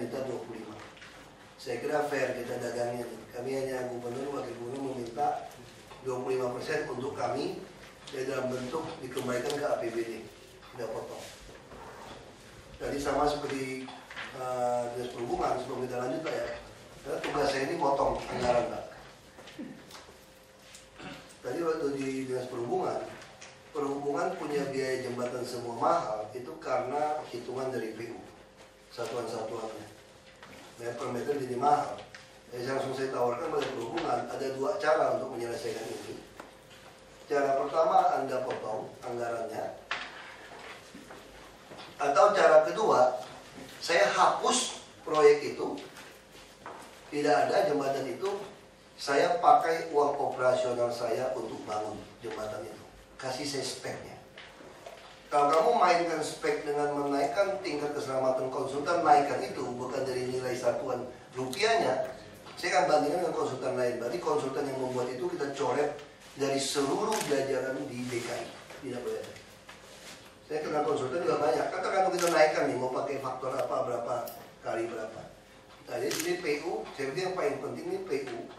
minta 25. Saya kira fair kita dagangnya. Kami hanya gubernur, wakil gubernur meminta 25% untuk kami dan dalam bentuk dikembalikan ke APBD. Kita potong. Jadi sama seperti uh, dinas perhubungan sebelum kita lanjut Pak ya. Karena tugas saya ini potong anggaran Pak. Tadi waktu di dinas perhubungan, perhubungan punya biaya jembatan semua mahal itu karena hitungan dari PU satuan-satuannya. Nah, per mahal. Jadi langsung saya tawarkan pada perhubungan. Ada dua cara untuk menyelesaikan ini. Cara pertama Anda potong anggarannya, atau cara kedua saya hapus proyek itu. Tidak ada jembatan itu. Saya pakai uang operasional saya untuk bangun jembatan itu. Kasih saya speknya kalau kamu mainkan spek dengan menaikkan tingkat keselamatan konsultan naikkan itu bukan dari nilai satuan rupiahnya saya akan bandingkan dengan konsultan lain berarti konsultan yang membuat itu kita coret dari seluruh jajaran di DKI tidak boleh saya kenal konsultan juga banyak. Katakan kita naikkan nih, mau pakai faktor apa, berapa kali berapa. Nah, jadi ini PU, saya pikir yang paling penting ini PU.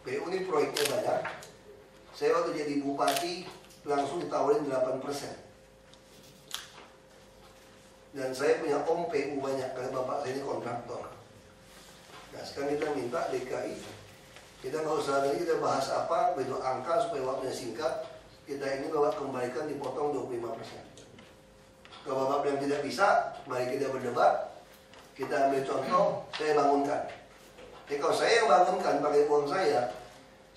PU ini proyeknya banyak. Saya waktu jadi bupati langsung ditawarin 8 persen. Dan saya punya om PU banyak, karena bapak saya ini kontraktor. Nah sekarang kita minta DKI, kita nggak usah lagi kita bahas apa, bentuk angka supaya waktunya singkat, kita ini bawa kembalikan dipotong 25%. Kalau Bapak bilang tidak bisa, mari kita berdebat. Kita ambil contoh, saya bangunkan. Jadi kalau saya yang bangunkan pakai uang saya,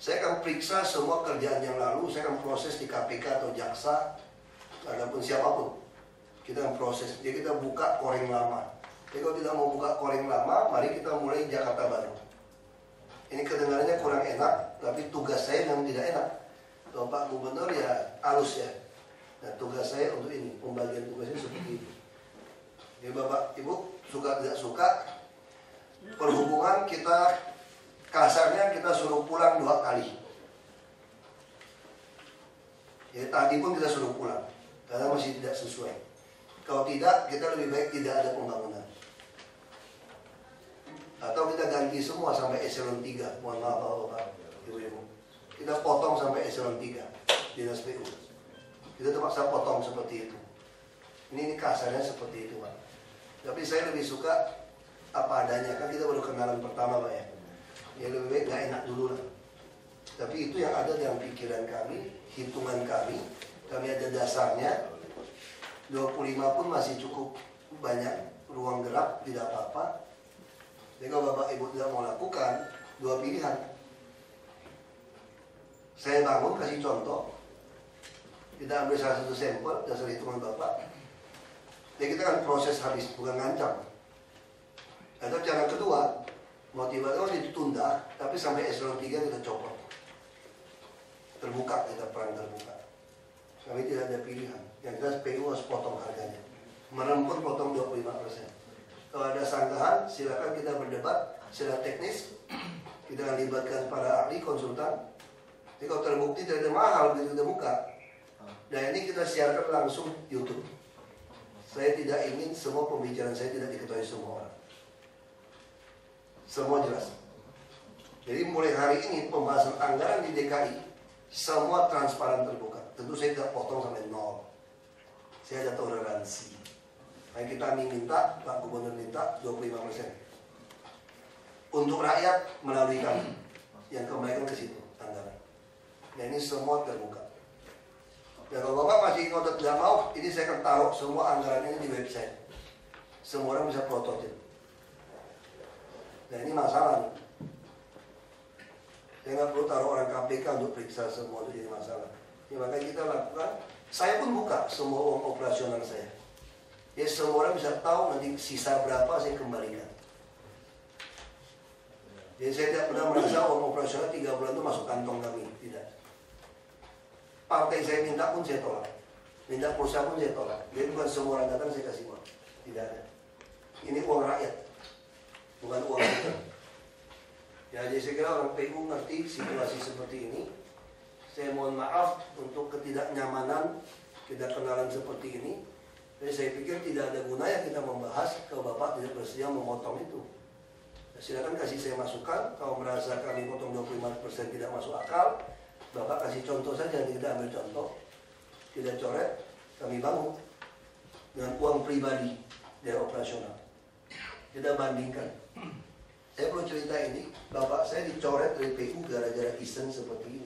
saya akan periksa semua kerjaan yang lalu, saya akan proses di KPK atau jaksa, ataupun siapa pun. Kita proses, jadi kita buka koreng lama. Jadi kalau tidak mau buka koreng lama, mari kita mulai Jakarta Baru. Ini kedengarannya kurang enak, tapi tugas saya memang tidak enak. Kalau Pak Gubernur ya halus ya. Nah tugas saya untuk ini, pembagian tugasnya seperti itu. Jadi Bapak Ibu suka tidak suka, perhubungan kita kasarnya kita suruh pulang dua kali. Ya tadi pun kita suruh pulang karena masih tidak sesuai. Kalau tidak, kita lebih baik tidak ada pembangunan. Atau kita ganti semua sampai eselon 3. Mohon maaf Bapak, Ibu-ibu. Kita potong sampai eselon 3 dinas PU. Kita terpaksa potong seperti itu. Ini, ini kasarnya seperti itu Pak. Tapi saya lebih suka apa adanya. Kan kita baru kenalan pertama Pak ya. Ya lebih baik nggak enak dulu lah. Tapi itu yang ada dalam pikiran kami, hitungan kami. Kami ada dasarnya. 25 pun masih cukup banyak ruang gerak, tidak apa-apa. Jadi kalau Bapak Ibu tidak mau lakukan, dua pilihan. Saya bangun, kasih contoh. Kita ambil salah satu sampel, dasar hitungan Bapak. Jadi kita kan proses habis, bukan ngancam. Atau cara kedua, tiba-tiba ditunda, tapi sampai eselon 3 kita copot. Terbuka, kita perang terbuka. Kami tidak ada pilihan. Yang jelas PU harus potong harganya. Merem pun potong 25%. Kalau ada sanggahan, silakan kita berdebat secara teknis. Kita libatkan para ahli konsultan. Jadi kalau terbukti tidak ada mahal begitu buka. Nah ini kita siarkan langsung YouTube. Saya tidak ingin semua pembicaraan saya tidak diketahui semua orang. Semua jelas. Jadi mulai hari ini pembahasan anggaran di DKI semua transparan terbuka. Tentu saya tidak potong sampai nol. Saya ada toleransi. Nah, kita minta, Pak Gubernur minta 25 persen. Untuk rakyat melalui kami yang kembalikan ke situ anggaran. Nah ini semua terbuka. Dan kalau Bapak masih ngotot tidak mau, ini saya akan taruh semua anggaran ini di website. Semua orang bisa prototip. Nah ini masalah. Saya nggak perlu taruh orang KPK untuk periksa semua itu jadi masalah. Ya, makanya kita lakukan. Saya pun buka semua uang operasional saya. Ya semua orang bisa tahu nanti sisa berapa saya kembalikan. Jadi saya tidak pernah merasa uang operasional tiga bulan itu masuk kantong kami, tidak. Partai saya minta pun saya tolak, minta pulsa pun saya tolak. Jadi bukan semua orang datang saya kasih uang, tidak ada. Ini uang rakyat, bukan uang kita. Ya, jadi saya kira orang PU ngerti situasi seperti ini. Saya mohon maaf untuk ketidaknyamanan kita kenalan seperti ini. Jadi saya pikir tidak ada gunanya kita membahas kalau Bapak tidak bersedia memotong itu. Ya, silakan kasih saya masukan. Kalau merasa kami potong 25% tidak masuk akal, Bapak kasih contoh saja, nanti kita ambil contoh. Tidak coret, kami bangun dengan uang pribadi dari operasional. Kita bandingkan. Saya perlu cerita ini, bapak saya dicoret dari PU gara-gara iseng seperti ini.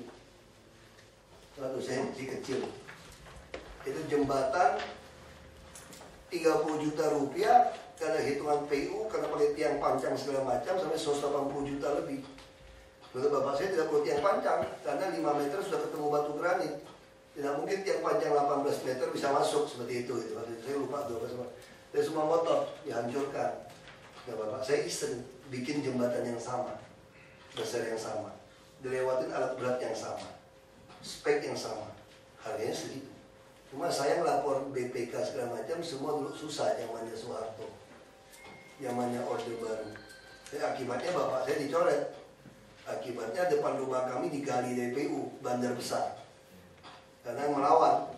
Saya masih kecil. Itu jembatan 30 juta rupiah karena hitungan PU, karena pakai tiang panjang segala macam sampai 180 juta lebih. Menurut bapak saya tidak perlu tiang panjang karena 5 meter sudah ketemu batu granit. Tidak mungkin tiang panjang 18 meter bisa masuk seperti itu. itu. Waktu itu saya lupa 12 semua. Dan semua motor dihancurkan. Nah bapak saya iseng bikin jembatan yang sama, besar yang sama, dilewatin alat berat yang sama, spek yang sama, harganya segitu. Cuma saya ngelapor BPK segala macam semua dulu susah yang namanya Soeharto, yang namanya Orde Baru. Jadi akibatnya bapak saya dicoret. Akibatnya depan rumah kami digali DPU, bandar besar. Karena melawan.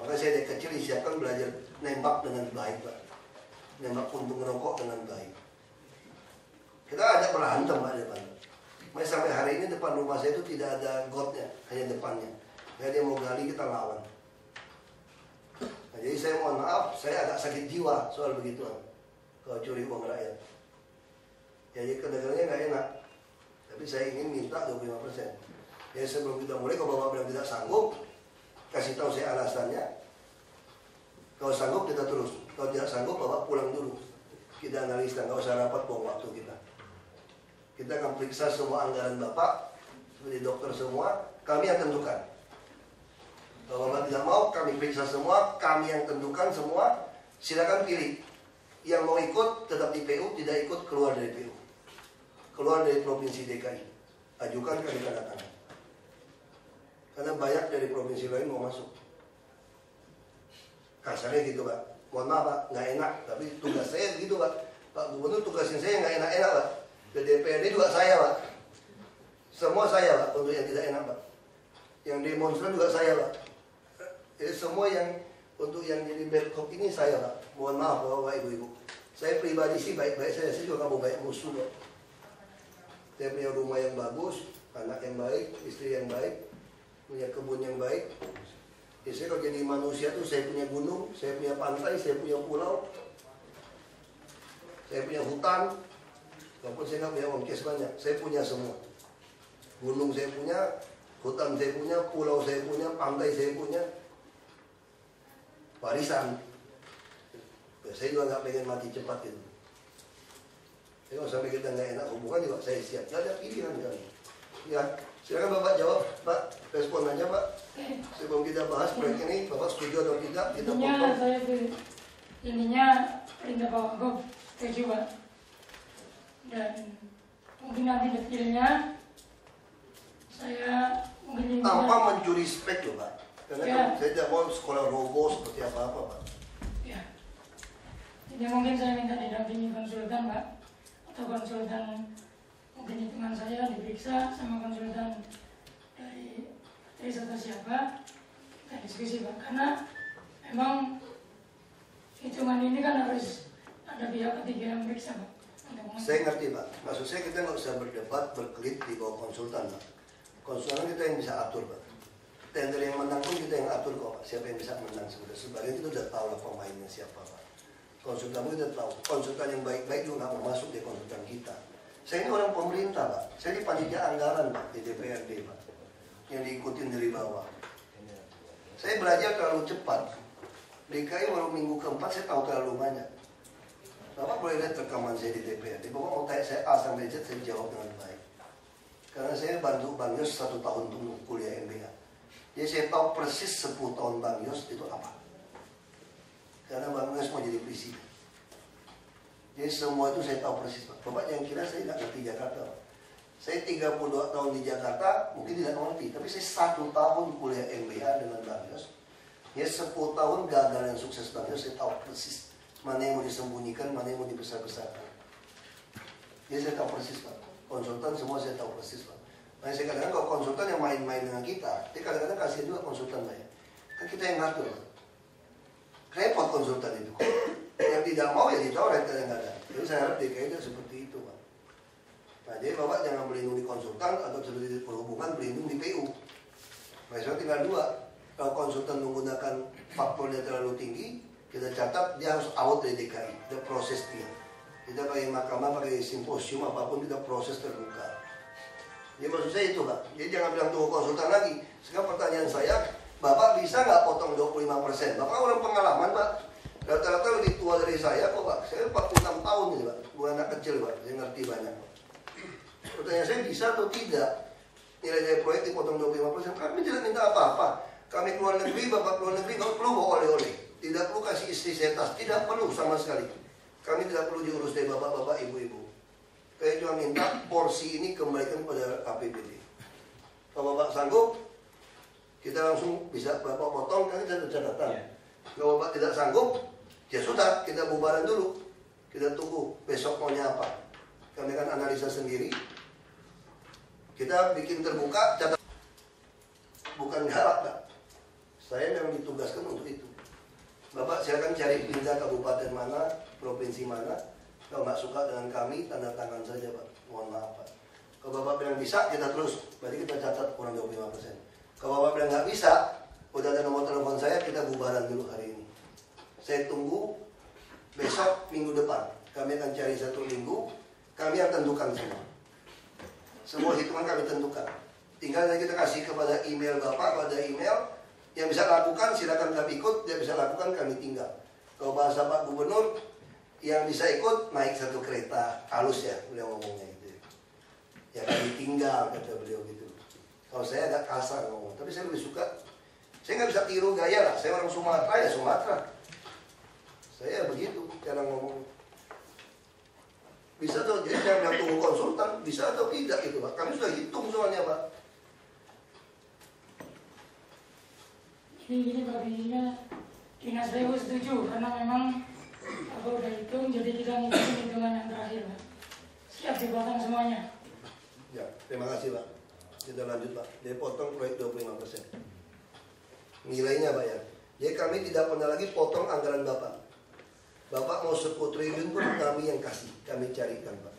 Maka saya dari kecil disiapkan belajar nembak dengan baik, Pak. Nembak puntung rokok dengan baik. Kita ada berantem Pak depan. Makanya sampai hari ini depan rumah saya itu tidak ada gotnya, hanya depannya. Nah, dia mau gali kita lawan. Nah, jadi saya mohon maaf, saya agak sakit jiwa soal begituan. Kalau curi uang rakyat. Jadi kedengarannya nggak enak. Tapi saya ingin minta 25 persen. Jadi sebelum kita mulai, kalau Bapak bilang tidak sanggup, kasih tahu saya alasannya. Kalau sanggup kita terus. Kalau tidak sanggup, Bapak pulang dulu. Kita analisa, nggak usah rapat buang waktu kita. Kita akan periksa semua anggaran Bapak, seperti dokter semua, kami yang tentukan. Kalau Bapak tidak mau, kami periksa semua, kami yang tentukan semua, silakan pilih. Yang mau ikut tetap di PU, tidak ikut keluar dari PU. Keluar dari Provinsi DKI. Ajukan kami tanda tangan. Karena banyak dari provinsi lain mau masuk. Kasarnya gitu Pak. Mohon maaf Pak, nggak enak. Tapi tugas saya gitu Pak. Pak Gubernur tugasin saya nggak enak-enak Pak. Ke DPRD juga saya Pak. Semua saya Pak, untuk yang tidak enak Pak. Yang demonstran juga saya Pak. Jadi semua yang untuk yang jadi bad cop ini saya Pak. Mohon maaf Bapak Ibu-Ibu. Saya pribadi sih baik-baik saya, saya juga mau baik musuh Pak. Saya punya rumah yang bagus, anak yang baik, istri yang baik, punya kebun yang baik. Ya, saya kalau jadi manusia tuh saya punya gunung, saya punya pantai, saya punya pulau, saya punya hutan, walaupun saya nggak punya uang cash banyak, saya punya semua. Gunung saya punya, hutan saya punya, pulau saya punya, pantai saya punya, warisan. Ya, saya juga nggak pengen mati cepat gitu. Jadi kalau sampai kita nggak enak hubungan juga saya siap. Nggak ada pilihan kan. Ya, silakan Bapak jawab, Pak. Respon aja Pak. Sebelum kita bahas proyek ini, Bapak setuju atau tidak? Kita potong. saya intinya perintah Pak Wagub setuju Pak. Dan mungkin nanti detailnya saya mungkin Tanpa intinya mencuri spek loh Pak. Karena Ya. kan saya tidak mau sekolah robo seperti apa-apa Pak. ya. Jadi mungkin saya minta didampingi konsultan Pak atau konsultan mungkin hitungan saya diperiksa sama konsultan dari Tris atau siapa kita diskusi Pak karena memang hitungan ini kan harus ada pihak ketiga yang periksa Pak. Saya ngerti Pak, maksud saya kita nggak usah berdebat, berkelit di bawah konsultan Pak. Konsultan kita yang bisa atur Pak. Tender yang menang pun kita yang atur kok Pak. Siapa yang bisa menang sebenarnya. Sebagian kita udah tahu lah pemainnya siapa Pak. Konsultan kita tahu. Konsultan yang baik-baik juga nggak mau masuk di konsultan kita. Saya ini orang pemerintah Pak. Saya di panitia anggaran Pak di DPRD Pak. Yang diikutin dari bawah. Saya belajar terlalu cepat. DKI baru minggu keempat saya tahu terlalu banyak. Bapak boleh lihat rekaman saya di DPRD. Bapak mau tanya saya A sampai Z, saya jawab dengan baik. Karena saya bantu Bang Yos satu tahun tunggu kuliah MBA. Jadi saya tahu persis 10 tahun Bang Yos itu apa. Karena Bang Yos mau jadi presiden. Jadi semua itu saya tahu persis Pak. Bapak jangan kira saya tidak ngerti Jakarta. Saya 32 tahun di Jakarta, mungkin tidak mengerti. Tapi saya satu tahun kuliah MBA dengan Bang Yos. Ya 10 tahun gagal dan sukses Bang Yos, saya tahu persis mana yang mau disembunyikan, mana yang mau dibesar-besarkan. Jadi saya tahu persis Pak. Konsultan semua saya tahu persis Pak. Makanya saya kadang-kadang kalau konsultan yang main-main dengan kita, dia kadang-kadang kasihan juga konsultan Pak ya. Kan kita yang ngatur Pak. Repot konsultan itu. Yang tidak mau ya dicoret kadang-kadang. Jadi saya harap DKI itu seperti itu Pak. Nah jadi Bapak jangan melindungi konsultan atau seperti perhubungan melindungi di PU. Maksudnya tinggal dua. Kalau konsultan menggunakan faktornya terlalu tinggi, kita catat dia harus out dari DKI. Ada proses dia. Kita pakai mahkamah, pakai simposium apa pun kita proses terbuka. Jadi maksud saya itu Pak. Jadi jangan bilang tunggu konsultan lagi. Sekarang pertanyaan saya, Bapak bisa nggak potong 25%? Bapak orang pengalaman Pak. Rata-rata lebih tua dari saya kok Pak. Saya 46 tahun ini Pak. Bukan anak kecil Pak. Saya ngerti banyak Pak. Pertanyaan saya bisa atau tidak? Nilai dari proyek dipotong 25%. Kami tidak minta apa-apa. Kami keluar negeri, Bapak keluar negeri, nggak perlu bawa oleh-oleh. Tidak perlu kasih istri saya tas. Tidak perlu sama sekali. Kami tidak perlu diurus dari bapak-bapak, ibu-ibu. Saya cuma minta porsi ini kembalikan pada APBD. Kalau bapak sanggup, kita langsung bisa bapak potong, kan kita ada catatan. Iya. Kalau bapak tidak sanggup, ya sudah, kita bubaran dulu. Kita tunggu besok maunya apa. Kami akan analisa sendiri. Kita bikin terbuka, catat. Bukan galak, Pak. Saya memang ditugaskan untuk itu. Bapak silakan cari pindah kabupaten mana, provinsi mana. Kalau nggak suka dengan kami, tanda tangan saja Pak. Mohon maaf Pak. Kalau Bapak bilang bisa, kita terus. Berarti kita catat kurang 25%. Kalau Bapak bilang nggak bisa, udah ada nomor telepon saya, kita bubaran dulu hari ini. Saya tunggu besok minggu depan. Kami akan cari satu minggu, kami akan tentukan semua. Semua hitungan kami tentukan. Tinggal kita kasih kepada email Bapak, pada email, yang bisa lakukan silakan kami ikut, yang bisa lakukan kami tinggal. Kalau bahasa Pak Gubernur, yang bisa ikut naik satu kereta halus ya beliau ngomongnya gitu. Ya kami tinggal kata beliau gitu. Kalau saya agak kasar ngomong, tapi saya lebih suka. Saya nggak bisa tiru gaya lah. Saya orang Sumatera ya Sumatera. Saya begitu cara ngomong. Bisa tuh, jadi jangan bilang tunggu konsultan, bisa atau tidak gitu Pak. Kami sudah hitung soalnya Pak. Ini Pak intinya dinas PU setuju karena memang apa udah hitung jadi kita ngikutin hitungan yang terakhir Pak. Siap dipotong semuanya. Ya, terima kasih Pak. Kita lanjut Pak. Dia potong proyek 25%. Nilainya Pak ya. Jadi kami tidak pernah lagi potong anggaran Bapak. Bapak mau 10 triliun pun kami yang kasih. Kami carikan Pak.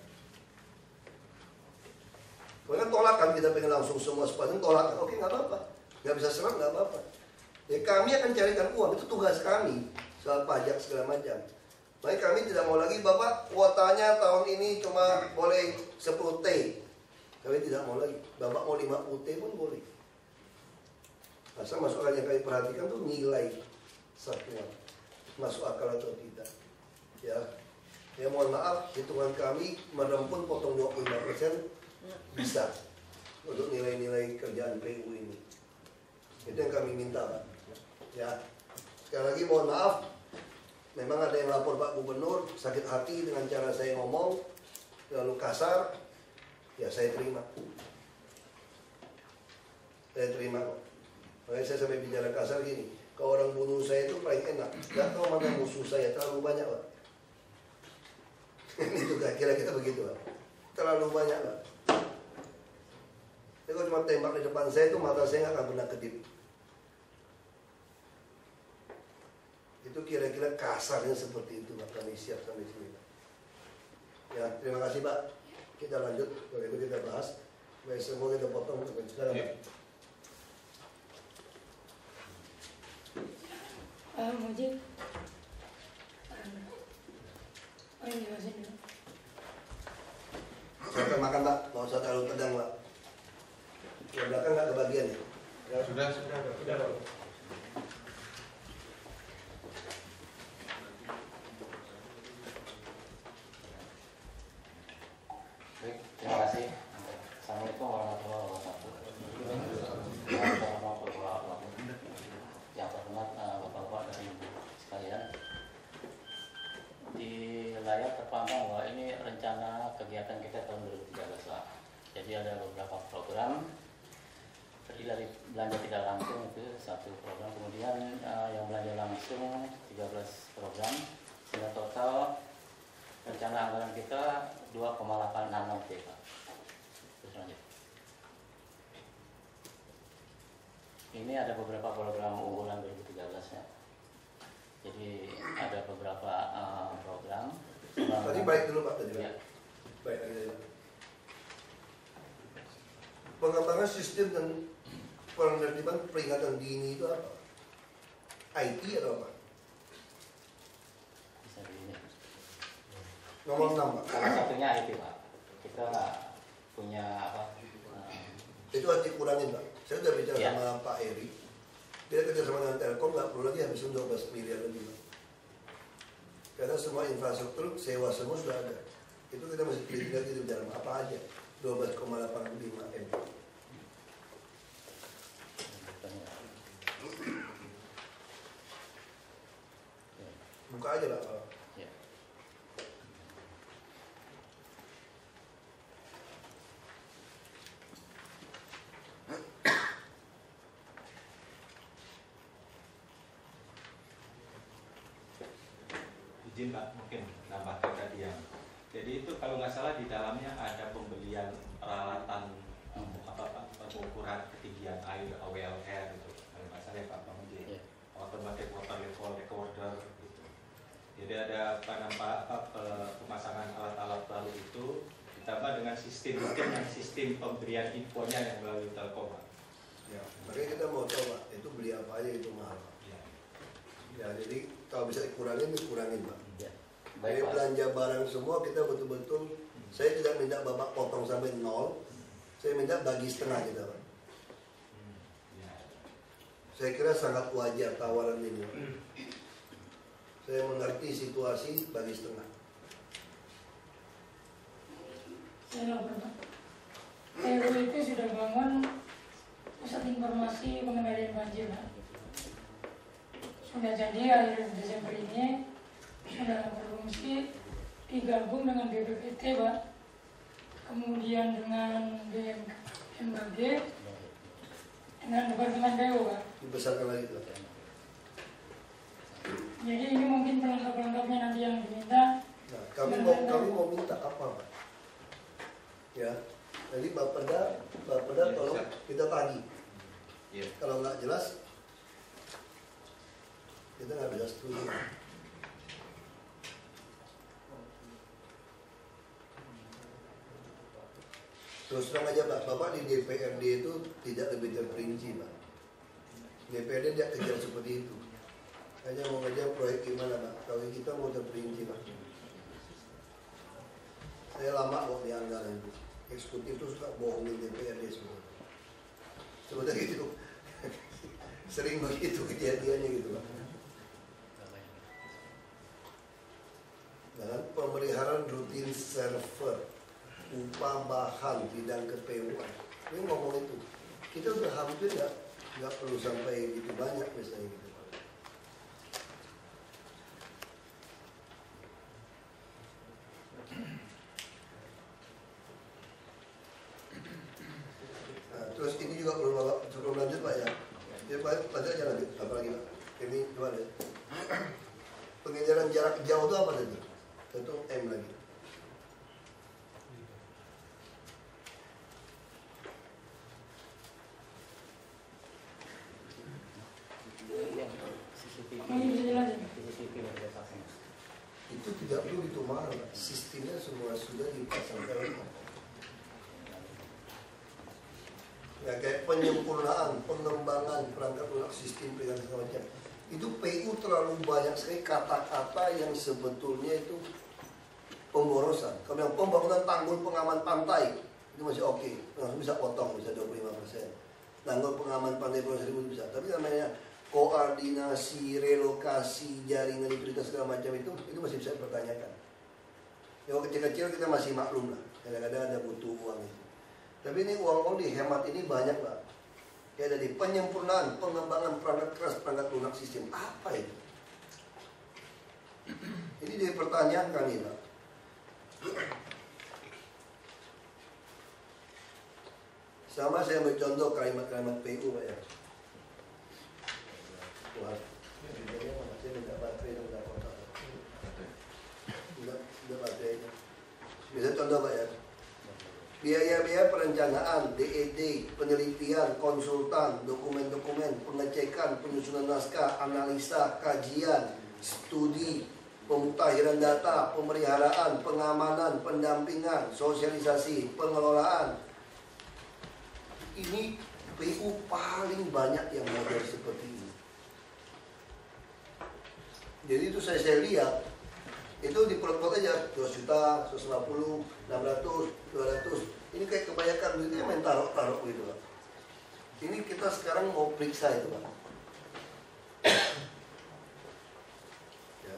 Karena tolakan kita pengen langsung semua sepanjang tolakan. Oke nggak apa-apa. Nggak bisa serang nggak apa-apa. Ya kami akan carikan uang. Itu tugas kami. Soal pajak segala macam. Baik kami tidak mau lagi Bapak kuotanya tahun ini cuma boleh 10 T. Kami tidak mau lagi. Bapak mau 50 T pun boleh. Asal masuk akal yang kami perhatikan tuh nilai satuan. Masuk akal atau tidak. Ya. Ya mohon maaf, hitungan kami merempun potong 25% bisa untuk nilai-nilai kerjaan PU ini. Itu yang kami minta, Pak. Ya. Sekali lagi mohon maaf, memang ada yang lapor Pak Gubernur sakit hati dengan cara saya ngomong lalu kasar, ya saya terima. Saya terima kok. Makanya saya sampai bicara kasar gini, kalau orang bunuh saya itu paling enak. Gak tahu mana musuh saya, terlalu banyak Pak. itu kira-kira kita begitu Pak. Terlalu banyak Pak. cuma tembak di depan saya itu mata saya nggak akan pernah kedip. Itu kira-kira kasarnya seperti itu, Pak. Kami siap sampai sini. Pak. Ya, terima kasih Pak. Kita lanjut, kalau itu kita bahas. Baik, semua kita potong sekarang. Pak Mujib. Ini jelasin dulu. Sampai makan Pak, mau usah terlalu pedang Pak. Yang belakang nggak kebagian ya? ya. Sudah, sudah, sudah. Baik, terima kasih. Assalamualaikum warahmatullahi wabarakatuh. Warahmatullahi wabarakatuh. Yang terhormat eh, Bapak-Bapak dan Ibu sekalian. Di layar terpantau bahwa ini rencana kegiatan kita tahun 2013 Pak. Jadi ada beberapa program terdiri dari belanja tidak langsung itu satu program kemudian eh, yang belanja langsung 13 program sehingga total rencana anggaran kita 2,866 T. Terus lanjut. Ini ada beberapa program unggulan 2013 ya. Jadi ada beberapa eh, program. Tadi baik dulu Pak tadi. Ya. Baik. Pak. Pengembangan sistem dan penertiban peringatan dini itu apa? IT atau apa? Bisa. Nomor 6 Pak. Salah satunya IT Pak. Kita punya apa? eh, Itu hati kurangin Pak. Saya sudah bicara Ya. sama Pak Eri. Dia kerja sama dengan Telkom nggak perlu lagi habisin 12 miliar lebih Pak. Karena semua infrastruktur sewa semua sudah ada. Itu kita masih lagi di dalam apa aja. 12,85 M. Buka aja Pak. Pak. Izin Pak, mungkin nambahkan tadi yang. Jadi itu kalau nggak salah di dalamnya ada pembelian peralatan apa Pak, pengukuran ketinggian air AWLR gitu. Kalau nggak salah ya Pak Pak Muji. Iya. Automatic water level recorder gitu. Jadi ada apa nampak apa pe- pemasangan alat-alat baru itu ditambah dengan sistem mungkin yang sistem pemberian infonya yang melalui telkom Pak. Ya, makanya kita mau tahu Pak, itu beli apa aja itu mahal. Pak. Ya. Ya, jadi kalau bisa dikurangin, dikurangin Pak. Jadi belanja barang semua kita betul-betul, saya tidak minta Bapak potong sampai nol, saya minta bagi setengah kita Pak. Hmm, ya. Saya kira sangat wajar tawaran ini. Saya mengerti situasi bagi setengah. Saya. TU itu sudah bangun pusat informasi pengendalian banjir Pak. Sudah jadi akhir Desember ini sudah berfungsi digabung dengan BPPT Pak. Kemudian dengan BMKG dengan Departemen PU Pak. Dibesarkan lagi Pak. Jadi ini mungkin pelengkap-pelengkapnya nanti yang diminta. Nah, kami mau kami mau minta apa Pak? Ya, jadi Bapeda, Bapeda Ya, tolong siap. kita tagih. Ya. Kalau nggak jelas, kita nggak bisa setuju. Terus terang aja Pak, Bapak di DPRD itu tidak lebih terperinci Pak. DPRD tidak kejar seperti itu. Hanya mau ngejar proyek gimana Pak, kalau kita mau terperinci Pak. Saya lama kok di anggaran itu. Eksekutif itu suka bohongin DPRD semua. Sebenarnya gitu. Sering begitu kejadiannya gitu Pak. Dan pemeliharaan rutin server upah bahan bidang kepewuan ini ngomong itu. Kita udah hampir nggak nggak perlu sampai gitu banyak misalnya gitu Pak. Nah, terus ini juga belum bapak sebelum lanjut pak ya ya pak lanjut aja lanjut apa lagi pak ini gimana ya? pengejaran jarak jauh itu apa tadi tentu M lagi tidak perlu itu Pak. sistemnya semua sudah dipasangkan ya kayak penyempurnaan pengembangan perangkat lunak sistem pegang segala itu PU terlalu banyak sekali kata-kata yang sebetulnya itu pemborosan kalau yang pembangunan tanggul pengaman pantai itu masih oke. Langsung bisa potong bisa 25 persen. Tanggul pengaman pantai Seribu bisa. Tapi namanya koordinasi relokasi jaringan utilitas segala macam itu itu masih bisa dipertanyakan. Yang kecil-kecil kita masih maklum lah. Kadang-kadang ada butuh uang itu. Tapi ini uang-uang dihemat ini banyak lah ya dari penyempurnaan pengembangan perangkat keras perangkat lunak sistem. Apa itu? Ini jadi pertanyaan kami pak. Sama saya ambil contoh kalimat-kalimat PU pak ya Wah, saya minta baterai dan minta kotak. Enggak, enggak baterainya bisa contoh pak ya. Biaya-biaya perencanaan, DED, penelitian, konsultan, dokumen-dokumen, pengecekan, penyusunan naskah, analisa, kajian, studi, pemutahiran data, pemeliharaan, pengamanan, pendampingan, sosialisasi, pengelolaan. Ini PU paling banyak yang model seperti ini. Jadi itu saya, saya lihat. Itu di perut aja 2 juta, 150, 600, 200 ini kayak kebanyakan duitnya main taruh-taruh gitu Pak. Ini kita sekarang mau periksa itu Pak ya.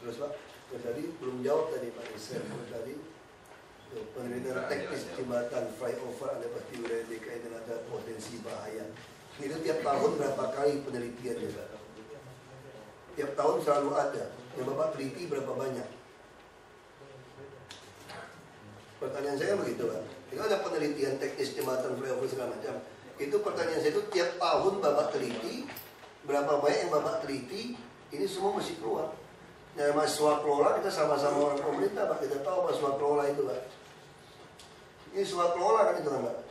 terus Pak terus tadi belum jawab tadi Pak Isra tadi Tuh, penelitian teknis jembatan flyover ada pasti wilayah DKI dan ada potensi bahaya itu tiap tahun berapa kali penelitiannya? Pak tiap tahun selalu ada. Yang bapak teliti berapa banyak? Pertanyaan saya begitu pak. Itu ada penelitian teknis jembatan flyover segala macam. Itu pertanyaan saya itu tiap tahun bapak teliti berapa banyak yang bapak teliti ini semua mesti keluar. Nah mas kelola kita sama-sama orang pemerintah pak. Kita tahu mas kelola itu pak. Ini kelola kan itu kan pak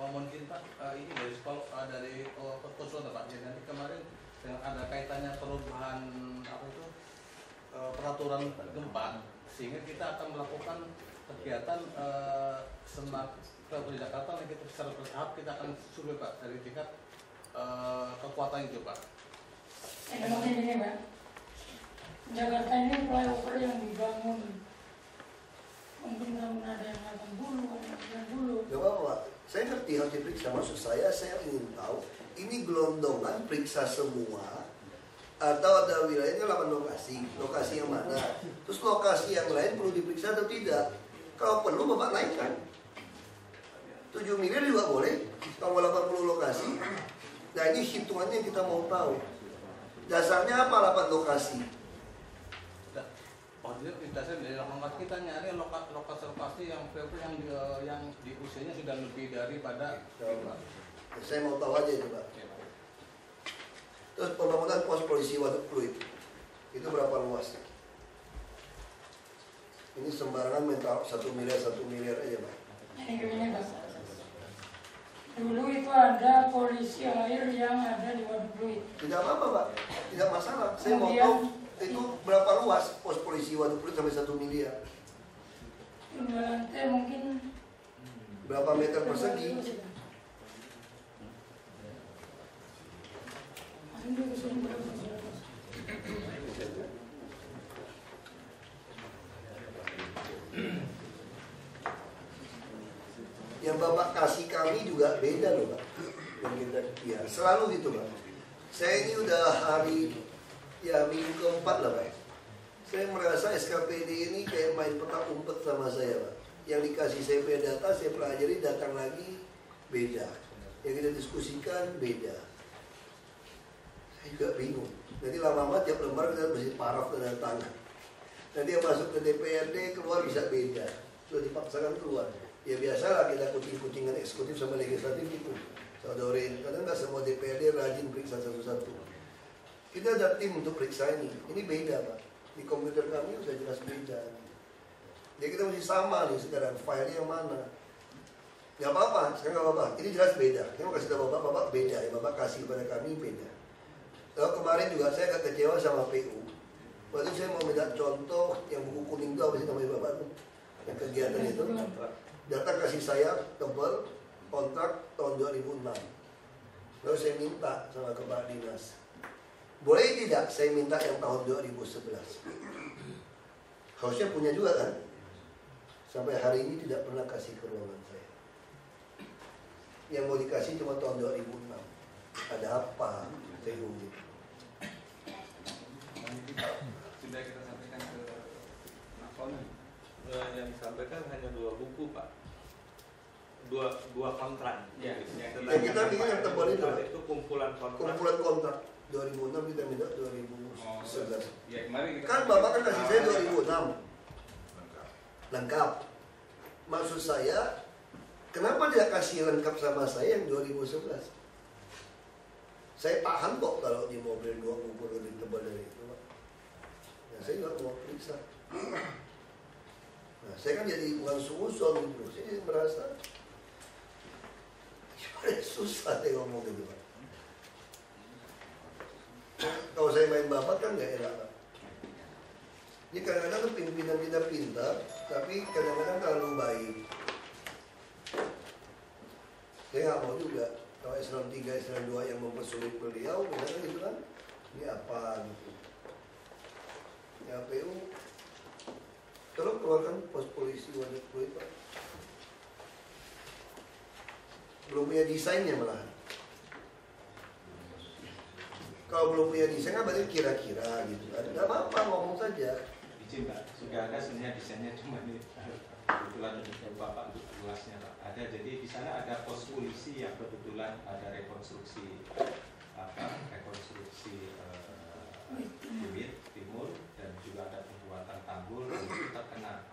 Oh mungkin Pak uh, ini dari sekolah uh, dari uh, konsultan Pak. Jadi nanti kemarin yang ada kaitannya perubahan apa itu uh, peraturan gempa sehingga kita akan melakukan kegiatan uh, semak di Jakarta nanti kita secara bertahap kita akan survei Pak dari tingkat uh, kekuatan itu Pak. Yang ini Pak, Jakarta ini flyover yang dibangun mungkin namun ada yang 80, ada yang 90 Gak apa-apa, Pak. Saya ngerti harus diperiksa. Maksud saya, saya ingin tahu ini gelondongan periksa semua atau ada wilayahnya 8 lokasi. Lokasi yang mana? Terus lokasi yang lain perlu diperiksa atau tidak? Kalau perlu Bapak naikkan. 7 miliar juga boleh. Kalau 80 lokasi. Nah ini hitungannya yang kita mau tahu. Dasarnya apa 8 lokasi? Dia kita dari lokasi kita nyari lokasi lokasi lokasi yang yang di, yang di usianya sudah lebih daripada Coba. Saya mau tahu aja itu Pak. Pak. Terus pembangunan pos polisi Waduk Pluit itu berapa luas? Ini sembarangan minta satu miliar satu miliar aja Pak. Dulu itu ada polisi air yang ada di Waduk Pluit. Tidak apa-apa Pak, tidak masalah. Saya mau Kemudian- tahu itu berapa luas pos polisi Waduk Pluit sampai satu miliar? Mungkin Berapa meter persegi? Yang Bapak kasih kami juga beda loh Pak. Yang kita, ya selalu gitu Pak. Saya ini udah hari ya minggu keempat lah Pak. Saya merasa SKPD ini kayak main petak umpet sama saya Pak. Yang dikasih saya punya data, saya pelajari datang lagi beda. Yang kita diskusikan beda. Saya juga bingung. Nanti lama-lama tiap lembar kita mesti paraf dan tangan. Nanti yang masuk ke DPRD keluar bisa beda. Sudah dipaksakan keluar. Ya biasalah kita kucing-kucingan eksekutif sama legislatif itu. Saudorin, karena nggak semua DPRD rajin periksa satu-satu. Kita ada tim untuk periksa ini. Ini beda Pak. Di komputer kami sudah jelas beda. Jadi kita mesti sama nih sekarang filenya yang mana. Gak apa-apa, sekarang gak apa-apa. Ini jelas beda. Saya mau kasih tahu bapak, bapak beda. Ya bapak kasih pada kami beda. Kalau kemarin juga saya agak kecewa sama PU. Waktu saya mau minta contoh yang buku kuning itu apa sih namanya Bapak? Yang kegiatan itu. Data kasih saya tebal kontrak tahun 2006. Lalu saya minta sama kepala dinas. Boleh tidak saya minta yang tahun 2011? Harusnya punya juga kan? Sampai hari ini tidak pernah kasih ke ruangan saya. Yang mau dikasih cuma tahun 2006. Ada apa? PU gitu. sudah kita sampaikan ke Nakon Eh, yang disampaikan hanya dua buku pak dua dua kontrak Ya, yang yang Yang kita bikin yang tebal itu, itu kumpulan kontrak Kumpulan kontrak 2006 kita minta 2011. ya kemarin kita Kan Bapak kan kasih saya 2006 lengkap. Maksud saya, kenapa dia kasih lengkap sama saya yang 2011? Saya tahan kok kalau di mobil dua buku lebih tebal dari itu. Pak. Ya, saya juga mau periksa. Nah, saya kan jadi bukan gitu. Saya jadi merasa susah deh ngomong gitu Pak. Kalau saya main babat kan nggak enak Pak. Ini kadang-kadang pimpinan kita pintar, tapi kadang-kadang terlalu baik. Saya nggak mau juga kalau Islam 3, Islam 2 yang mempersulit beliau, misalnya gitu kan, ini apa gitu. Ya PU, tolong keluarkan pos polisi wajib kulit Pak. Belum punya desainnya malah. Kalau belum punya desain kan berarti kira-kira gitu kan. Gak apa-apa ngomong saja. izin pak sudah ada sebenarnya desainnya cuma ini kebetulan untuk bapak untuk luasnya pak ada jadi di sana ada pos polisi yang kebetulan ada rekonstruksi apa rekonstruksi eh, bibit timur dan juga ada pembuatan tanggul itu terkena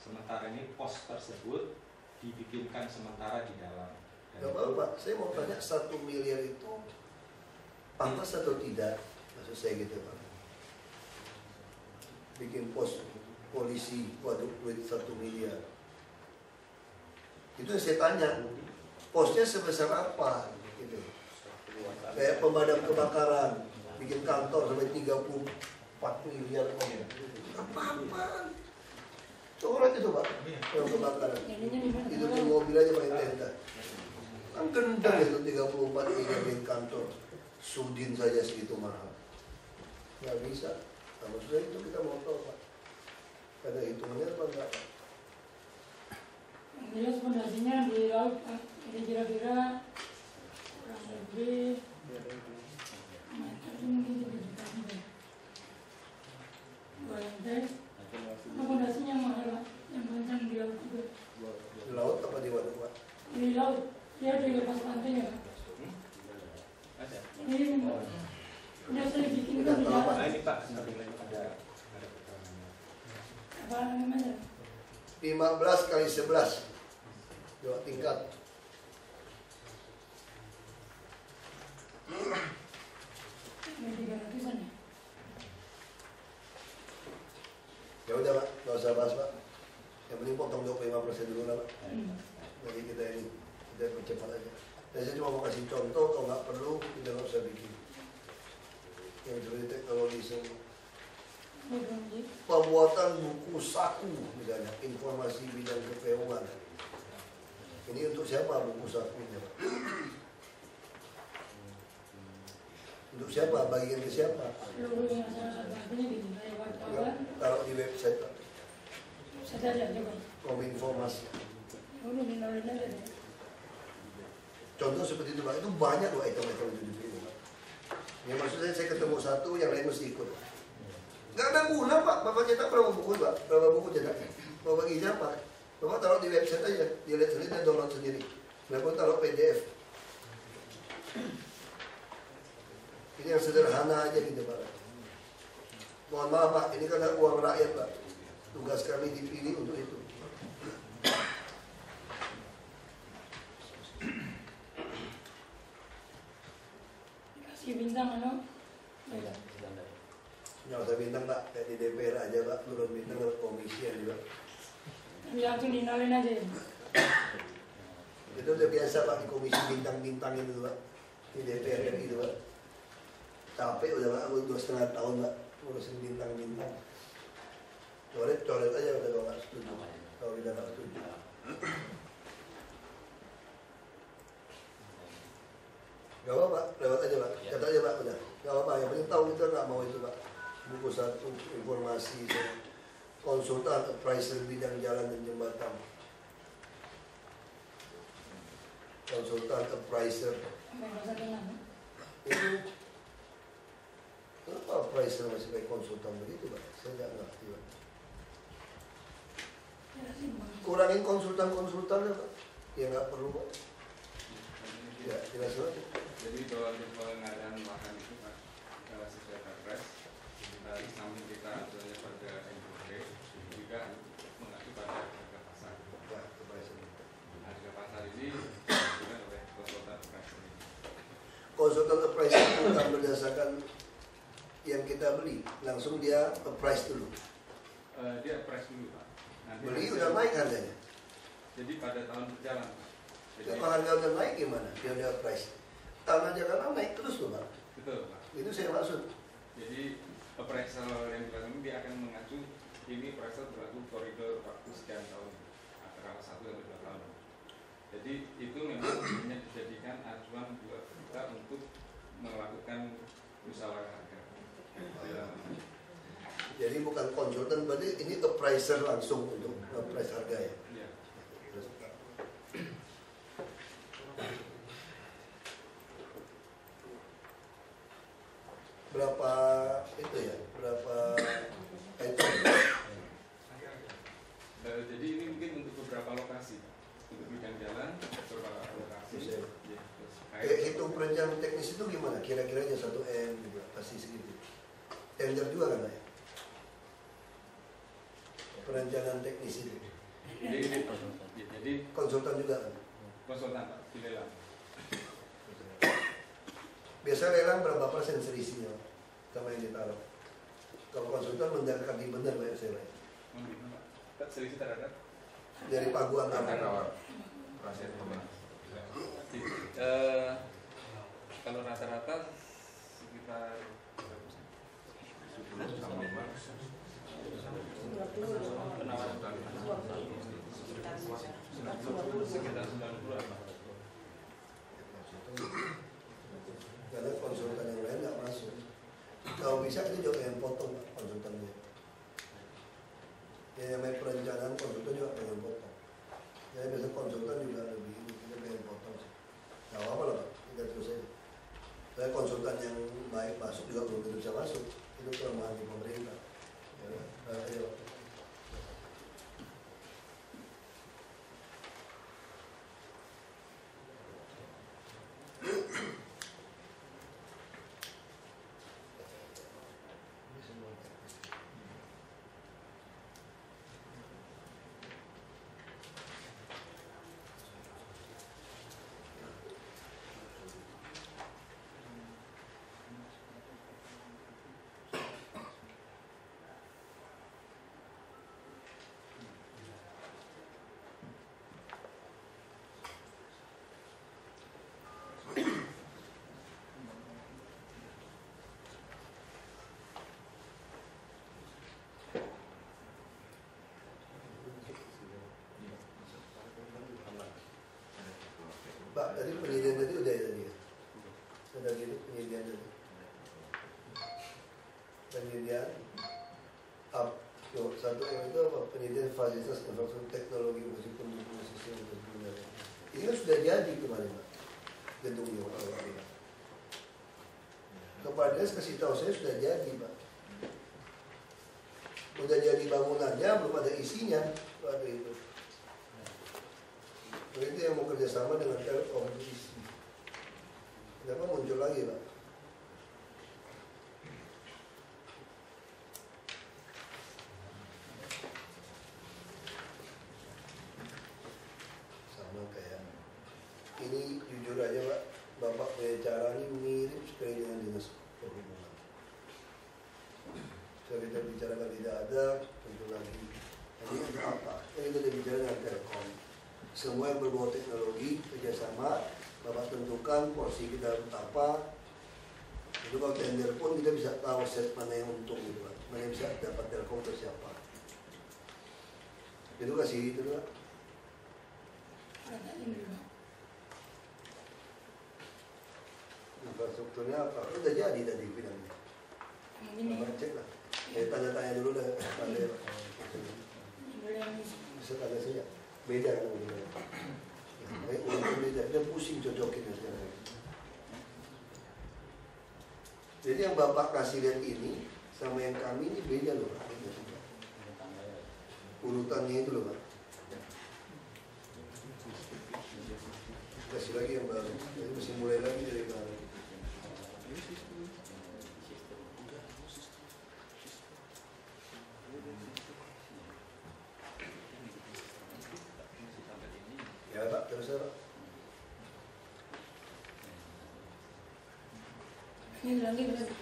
sementara ini pos tersebut dibikinkan sementara di dalam Gak apa-apa, saya mau tanya satu miliar itu pantas atau tidak? Maksud saya gitu Pak. Bikin pos polisi waduh duit satu miliar. Itu yang saya tanya, posnya sebesar apa? Gitu. Kayak pemadam kebakaran, bikin kantor sampai 34 miliar. Apa-apa? Coba itu Pak, yang kebakaran. Itu mobil aja pakai tenda. Kan gendang itu 34 miliar di kantor. Sudin saja segitu mahal. Nggak bisa. Nah, maksudnya itu kita mau tahu Pak. Ada hitungannya apa enggak Pak? Yang jelas fondasinya di laut Pak. Jadi kira-kira kurang lebih fondasinya mahal. Yang panjang di laut juga. Di laut apa di waduk Pak? Di laut. Dia di lepas pantainya Pak. ada Ini Pak. Udah saya bikin kan ini ada ada keterangannya Apa namanya? 15 kali 11. Dua tingkat. Ya. Ya udah Pak, nggak usah bahas Pak. Yang penting potong 25% dulu lah Pak. Hmm. Jadi kita ini, kita percepat aja. Dan saya cuma mau kasih contoh, kalau nggak perlu, kita nggak usah bikin. Yang seperti teknologi semua. Pembuatan buku saku misalnya informasi bidang kepewuan ini untuk siapa buku sakunya untuk siapa bagian ke siapa taruh di website Pak. saya tanya coba. kominformasi Dulu minoritas aja deh. Contoh seperti itu Pak. Itu banyak loh item-item itu di situ Pak. Ya maksud saya ketemu satu yang lain mesti ikut. Nggak ada guna Pak. Bapak cetak berapa buku Pak? Berapa buku cetaknya? Bapak bagi siapa? Bapak taruh di website aja. Dia lihat sendiri dia download sendiri. Bapak taruh PDF ini yang sederhana aja gitu Pak. Mohon maaf Pak. Ini kan uang rakyat Pak. Tugas kami dipilih untuk itu Dikasih bintang anu. Iya, dari. nggak usah bintang Pak. Kayak di DPR aja Pak. Turun bintang ke komisi juga Tapi langsung dinolin aja ya. itu udah biasa Pak di komisi bintang-bintang itu Pak. Di DPR kayak gitu Pak. Capek udah pak. Aku dua setengah tahun pak ngurusin bintang-bintang. Coret coret aja udah kalau nggak setuju. Kalau kita nggak setuju Gak apa-apa, lewat aja pak, Ya. kata aja pak udah. Gak apa-apa, yang penting tahu kita nggak mau itu pak. Buku satu, informasi, konsultan, appraiser bidang jalan dan jembatan. Konsultan, appraiser dengan Itu Kenapa appraiser masih kayak konsultan begitu pak? Saya nggak ngerti pak. Kurangin konsultan-konsultan ya pak. Ya nggak perlu pak Ya, jelas banget Jadi kalau untuk pengadaan lahan itu Pak, kalau sesuai perpres, di samping kita aturnya pada NPWP, juga mengacu pada harga pasar. Ya, appraiser. Harga pasar ini ditentukan oleh konsultan price konsultan appraisal itu bukan berdasarkan yang kita beli, langsung dia appraise dulu. Eh, dia price dulu Pak. Nanti Beli udah naik harganya. Jadi pada tahun berjalan Pak. Jadi Kalau harga udah naik gimana? Dia appraise. Tanah Jakarta naik terus tuh Pak. betul Pak. Itu saya maksud. Jadi appraisal yang dilakukan ini dia akan mengacu ini appraisal berlaku koridor waktu sekian tahun antara satu sampai dua tahun. Jadi itu memang hanya dijadikan acuan buat kita untuk melakukan musyawarah harga. Jadi bukan konsultan, berarti ini appraiser langsung untuk appraise harga ya. ya, Terus, Berapa itu ya? Berapa item? Eh, jadi ini mungkin untuk beberapa lokasi, untuk bidang jalan, beberapa lokasi. Bisa. Ya, terus Kayak kayak- hitung perencanaan teknis itu gimana? Kira-kiranya satu M gitu, pasti segitu. Tender juga kan ya? Perencanaan teknis itu. jadi, ini- ya, jadi Konsultan juga kan? konsultan Pak, di lelang. Biasa lelang berapa persen selisihnya sama yang ditaruh? Kalau konsultan mendekati benar kayak saya Pak, selisih terhadap Dari paguan apa? kawar. Eh, kalau rata-rata sekitar sekitar 90 an Karena konsultan yang lain nggak masuk. Kalau bisa itu juga yang potong konsultannya. Ya namanya perencanaan konsultan juga pengen potong. Jadi biasa konsultan juga lebih ini kita pengen potong sih. Gak apa-apa lah Pak, kita terus aja. Saya konsultan yang baik masuk juga belum tentu bisa masuk. Itu kelemahan di pemerintah. Ya, nah, ayo. Pak. Pak, tadi penyediaan tadi udah ya tadi ya? Sudah gitu penyediaan tadi. Penyediaan up Yo, satu M itu apa? Penyediaan fasilitas infrastruktur teknologi musik pendukung sistem dan pengendalian. Ini kan sudah jadi kemarin Pak. Gedungnya kalau nggak salah. Kepala dinas kasih tahu saya sudah jadi Pak. Udah jadi bangunannya, belum ada isinya. Waktu itu. Itu yang mau kerjasama dengan Telkom. Kenapa muncul lagi Pak? Sama kayak ini jujur aja Pak, Bapak punya cara ini mirip sekali dengan dinas perhubungan. Saya kita bicarakan tidak ada, tentu lagi. Ini untuk apa? Ini kita bicara dengan Telkom. Semua yang berbau teknologi kerjasama, Bapak tentukan porsi kita apa. Itu kalau tender pun kita bisa tahu set mana yang untung gitu Pak. Mana yang bisa dapat telkom ke siapa. Itu kasih itu dulu Infrastrukturnya apa? Udah jadi tadi ini Bapak cek lah. Saya tanya-tanya dulu dah. Tanya dulu yang ini Bisa tanya saja. Beda kan beda. Dia pusing cocokin sekarang. Jadi yang Bapak kasih lihat ini sama yang kami ini beda loh. Urutannya itu loh Pak. Kasih lagi yang baru. Jadi mesti mulai lagi dari baru. Ya Pak, terus ya Pak. ini lagi berarti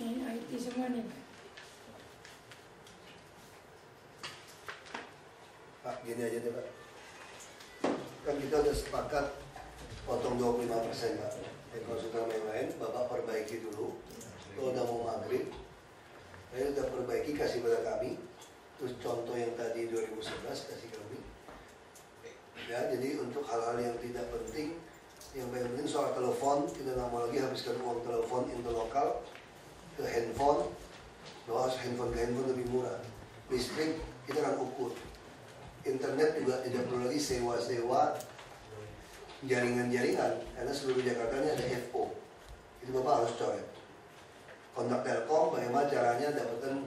Ini Pak, gini aja deh Pak. Kan kita udah sepakat potong 25 persen Pak. Kalau sudah yang lain, Bapak perbaiki dulu. Kalau udah mau maghrib, saya udah perbaiki kasih pada kami. Terus contoh yang tadi 2011 kasih kami. Ya, jadi untuk hal-hal yang tidak penting, yang paling penting soal telepon, kita nggak mau lagi habiskan uang telepon interlokal ke handphone, bahwa handphone ke handphone lebih murah. Listrik kita akan ukur. Internet juga tidak perlu lagi sewa-sewa jaringan-jaringan karena seluruh Jakarta ini ada FO itu bapak harus coret. Kontak Telkom bagaimana caranya dapatkan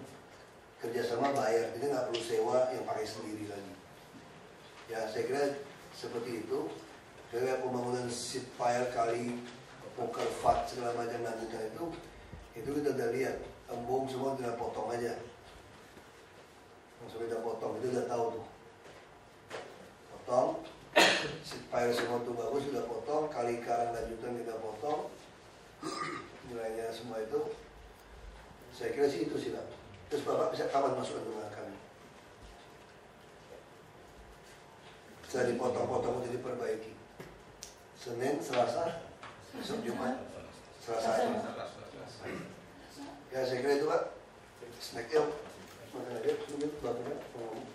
kerjasama bayar. Kita nggak perlu sewa yang pakai sendiri lagi. Ya saya kira seperti itu. Kira pembangunan seat file kali poker fat segala macam lanjutan itu itu kita udah lihat embung semua kita potong aja. Langsung kita potong itu udah tahu tuh. Potong supaya semua tuh bagus sudah potong kali karang lanjutan kita potong nilainya semua itu. Saya kira sih itu sih Pak. terus bapak bisa kapan masuk dengan kami setelah dipotong-potong itu diperbaiki. Senin Selasa besok Jumat. Selasa ya saya kira itu Pak. Snack yuk. Makan aja sedikit bapaknya ngomong.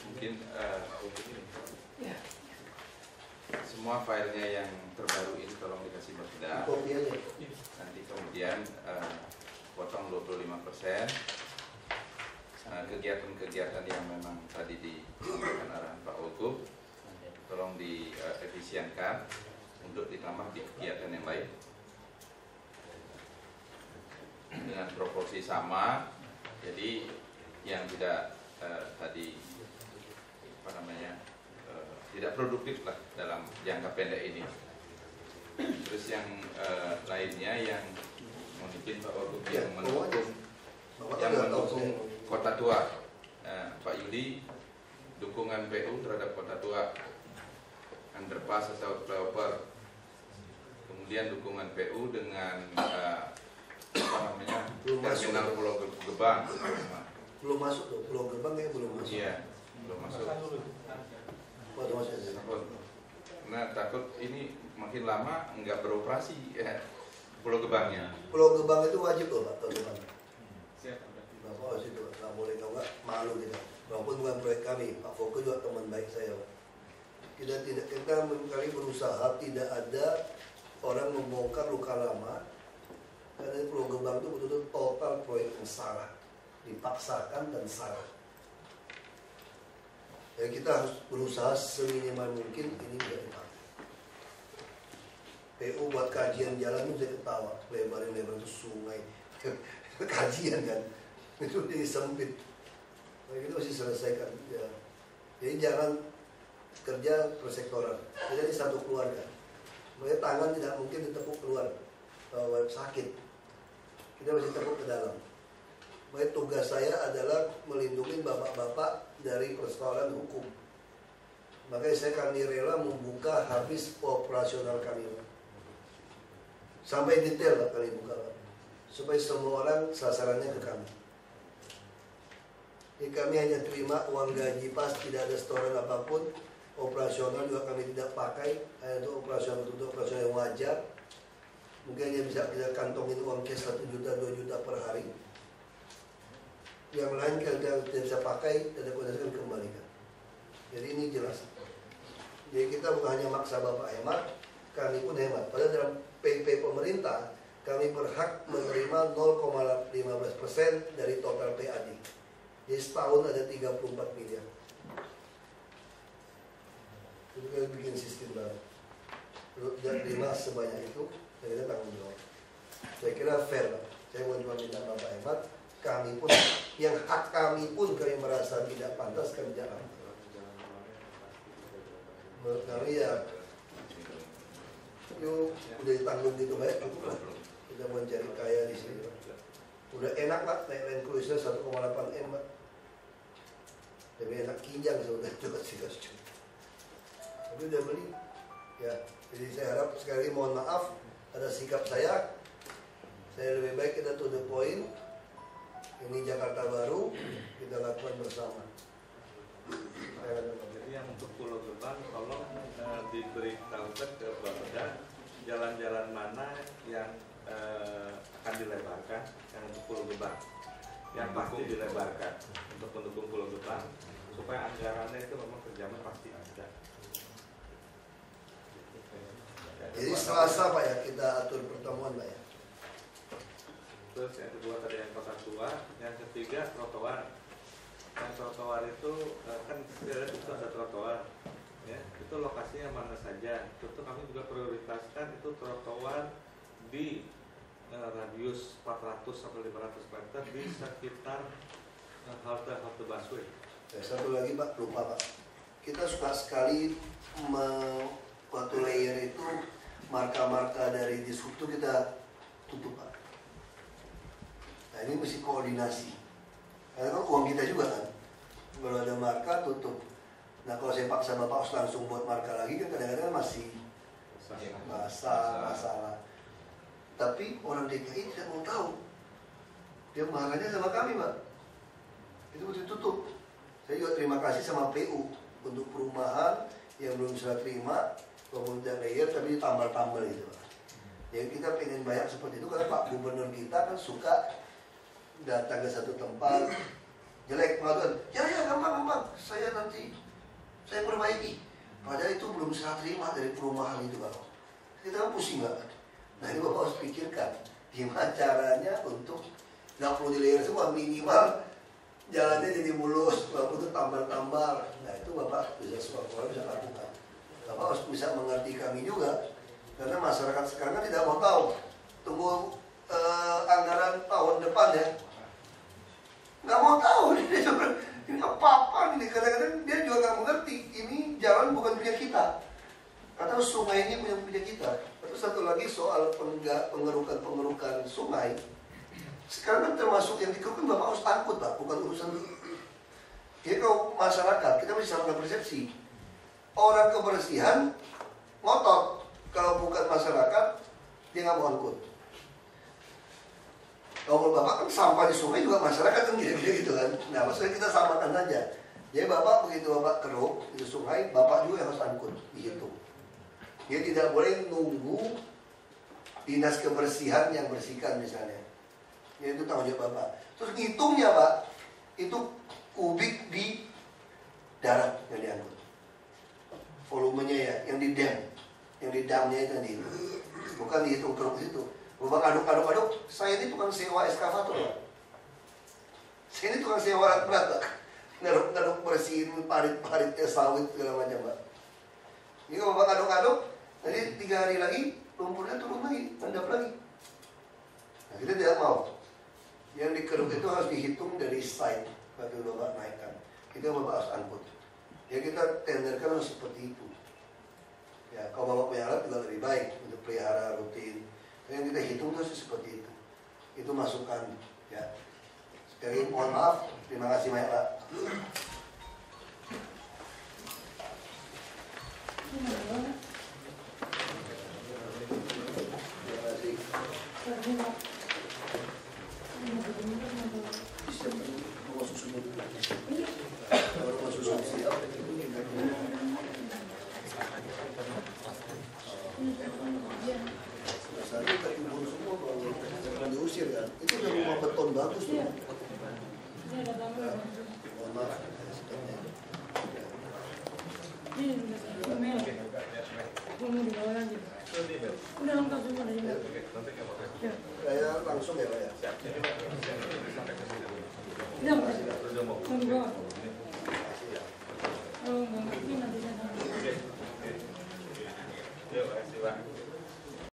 mungkin eh, untuk ini. Ya. semua filenya yang terbaru ini tolong dikasih aja. Nanti kemudian eh, potong 25 persen. Kegiatan-kegiatan yang memang tadi disampaikan arahan Pak Wagub tolong diefisienkan untuk ditambah di kegiatan yang lain dengan proporsi sama. Jadi yang tidak eh, tadi apa namanya eh, tidak produktif lah dalam jangka pendek ini. Terus yang eh, lainnya yang mungkin Pak Wagub Ya, yang mendukung yang mendukung Kota Tua. Eh, Pak Yudi dukungan PU terhadap Kota Tua. Underpass atau flyover. Kemudian dukungan PU dengan eh, apa namanya Belum masuk. terminal Pulau Ge- Gebang. Belum masuk tuh. Pulau gerbang ya belum masuk. Iya belum masuk. Waduh, masuk takut nah takut ini makin lama nggak beroperasi eh, Pulau Gebangnya. Pulau gerbang itu wajib loh pak Siap, Pak. bapak harus itu Pak. nggak boleh nggak malu kita. Walaupun bukan proyek kami pak Foko juga teman baik saya pak. Kita tidak kita kali berusaha tidak ada orang membongkar luka lama karena di pulau gerbang itu betul-betul total proyek yang salah dipaksakan dan salah jadi kita harus berusaha seminimal mungkin ini tidak dipakai PU buat kajian jalan itu saya ketawa. Lebarin lebar itu sungai. Kajian kan. Itu jadi sempit. Nah, itu harus diselesaikan ya. Jadi jangan kerja persektoran. Ini satu keluarga. Makanya tangan tidak mungkin ditepuk keluar kalau sakit kita mesti tepuk ke dalam Makanya tugas saya adalah melindungi bapak-bapak dari persoalan hukum. Makanya saya kami rela membuka habis operasional kami. Sampai detail Pak kami buka. Supaya semua orang sasarannya ke kami. Jadi kami hanya terima uang gaji pas, tidak ada setoran apa pun. Operasional juga kami tidak pakai, hanya untuk operasional untuk operasional yang wajar. Mungkin hanya bisa kita kantongin uang cash 1 juta, 2 juta per hari. Yang lain kalau tidak tidak bisa pakai, tidak kondisikan kembalikan. Jadi ini jelas. Jadi kita bukan hanya maksa Bapak hemat, kami pun hemat. Padahal dalam PP pemerintah, kami berhak menerima 0,15 persen dari total PAD. Jadi setahun ada 34 miliar. Itu kita bikin sistem baru. Tidak terima sebanyak itu, dan kita tanggung jawab. Saya kira fair lah. Saya mau cuma minta Bapak hemat, kami pun, yang hak kami pun kami merasa tidak pantas, kami lakukan. Menurut kami ya, yuk udah ditanggung gitu baik cukup lah. Kita mau cari kaya di sini. Udah enak pak, naik Land Cruiser 1,8 M pak. Lebih enak kinjang sudah juga sih Tapi udah beli. Ya, jadi saya harap sekali mohon maaf ada sikap saya. Saya lebih baik kita to the point. Ini Jakarta baru kita lakukan bersama. Jadi yang untuk Pulau Gebang tolong eh, diberitahukan ke Bapeda jalan-jalan mana yang eh, akan dilebarkan yang untuk Pulau Gebang yang pasti dilebarkan untuk pendukung Pulau Gebang supaya anggarannya itu memang kerjanya pasti ada. Jadi Selasa Pak ya kita atur pertemuan Pak ya. Terus yang kedua tadi yang kota tua, yang ketiga trotoar. Yang trotoar itu eh, kan lihat itu ada trotoar, ya itu lokasinya mana saja. Tentu kami juga prioritaskan itu trotoar di eh, radius 400 sampai 500 meter di sekitar eh, halte halte busway. Ya, satu lagi Pak, lupa Pak. Kita suka sekali me- waktu layer itu marka-marka dari itu kita tutup Pak. Nah ini mesti koordinasi. Karena kan uang kita juga kan. Kalau ada marka tutup. Nah kalau saya paksa Bapak harus langsung buat marka lagi kan kadang-kadang masih masalah, masalah. Tapi orang DKI tidak mau tahu. Dia marahnya sama kami Pak. Itu mesti tutup. Saya juga terima kasih sama PU untuk perumahan yang belum bisa terima pemerintah layer tapi ditambal-tambal Pak. Jadi kita pengen banyak seperti itu karena Pak Gubernur kita kan suka datang ke satu tempat jelek pengaduan, ya ya gampang gampang, saya nanti saya perbaiki. Padahal itu belum saya terima dari perumahan itu Pak. Kita kan pusing Pak. Nah ini Bapak harus pikirkan gimana caranya untuk nggak perlu di semua minimal jalannya jadi mulus, walaupun itu tambal-tambal. Nah itu Bapak bisa suka bisa lakukan. Bapak harus bisa mengerti kami juga, karena masyarakat sekarang kan tidak mau tahu. Tunggu eh, anggaran tahun depan ya. Nggak mau tahu juga ini apa-apa ini kadang-kadang dia juga nggak mengerti ini jalan bukan punya kita atau sungai ini punya punya kita. Terus satu lagi soal pengga- pengerukan-pengerukan sungai sekarang kan termasuk yang dikerukan bapak harus angkut pak, bukan urusan Jadi kalau masyarakat kita bisa salah persepsi. Orang kebersihan ngotot, kalau bukan masyarakat dia nggak mau angkut. Kalau bapak kan sampah di sungai juga masyarakat kan gitu gitu kan. Nah maksudnya kita samakan saja. Jadi bapak begitu bapak keruk di sungai, bapak juga harus angkut dihitung. Dia tidak boleh nunggu dinas kebersihan yang bersihkan misalnya. Ya, itu tanggung jawab Bapak. Terus ngitungnya Pak, itu kubik di darat yang diangkut. Volumenya ya, yang di dam. Yang di damnya itu dihitung. Bukan dihitung keruk itu. Bapak aduk-aduk-aduk, saya ini tukang sewa eskavator Pak. Saya ini tukang sewa alat berat Pak. Ngaduk-ngaduk bersihin parit-paritnya sawit segala macam Pak. Ini kalau Bapak aduk-aduk, nanti tiga hari lagi lumpurnya turun lagi, mendap lagi. Nah, kita tidak mau. Yang dikeruk itu harus dihitung dari site waktu bapak naikkan. Itu yang bapak harus angkut ya kita tenderkan kan seperti itu. Ya, kalau bapak pelihara juga lebih baik untuk pelihara rutin. Yang kita hitung itu seperti itu. Itu masukan. Ya. Sekali mohon maaf. Terima kasih banyak Pak. Thank you. Mana? Ya. Saya langsung ya Pak ya. Udah, Pak. Mau dibawa. Kalau nggak ngerti nanti saya tanya. Yuk, makasih Pak.